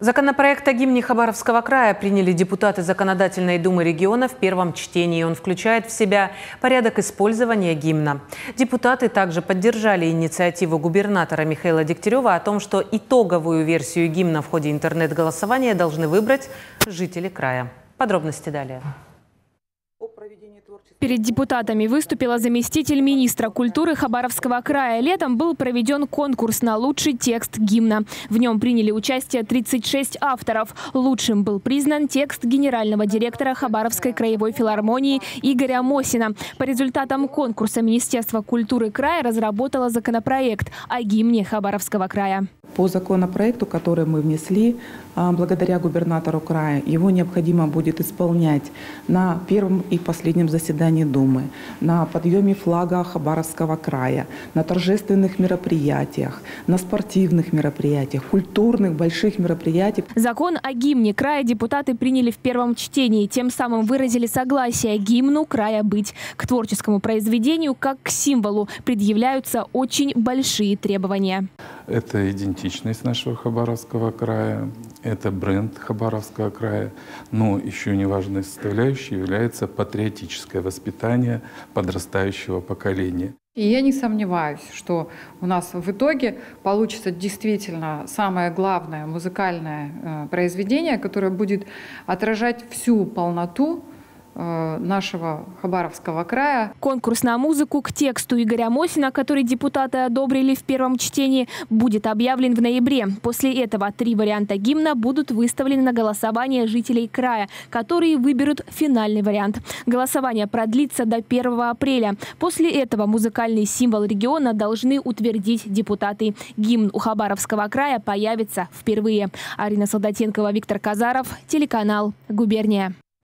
Законопроект о гимне Хабаровского края приняли депутаты Законодательной думы региона в первом чтении. Он включает в себя порядок использования гимна. Депутаты также поддержали инициативу губернатора Михаила Дегтярева о том, что итоговую версию гимна в ходе интернет-голосования должны выбрать жители края. Подробности далее. Перед депутатами выступила заместитель министра культуры Хабаровского края. Летом был проведен конкурс на лучший текст гимна. В нем приняли участие 36 авторов. Лучшим был признан текст генерального директора Хабаровской краевой филармонии Игоря Мосина. По результатам конкурса Министерство культуры края разработало законопроект о гимне Хабаровского края. По законопроекту, который мы внесли, а, благодаря губернатору края, его необходимо будет исполнять на первом и последнем заседании Думы, на подъеме флага Хабаровского края, на торжественных мероприятиях, на спортивных мероприятиях, культурных больших мероприятиях. Закон о гимне края депутаты приняли в первом чтении, тем самым выразили согласие гимну края быть. К творческому произведению, как к символу, предъявляются очень большие требования. Это идентичность нашего Хабаровского края, это бренд Хабаровского края, но еще неважной составляющей является патриотическое воспитание подрастающего поколения. И я не сомневаюсь, что у нас в итоге получится действительно самое главное музыкальное э, произведение, которое будет отражать всю полноту нашего Хабаровского края. Конкурс на музыку к тексту Игоря Мосина, который депутаты одобрили в первом чтении, будет объявлен в ноябре. После этого три варианта гимна будут выставлены на голосование жителей края, которые выберут финальный вариант. Голосование продлится до 1 апреля. После этого музыкальный символ региона должны утвердить депутаты. Гимн у Хабаровского края появится впервые. Арина Солдатенкова, Виктор Казаров, телеканал «Губерния».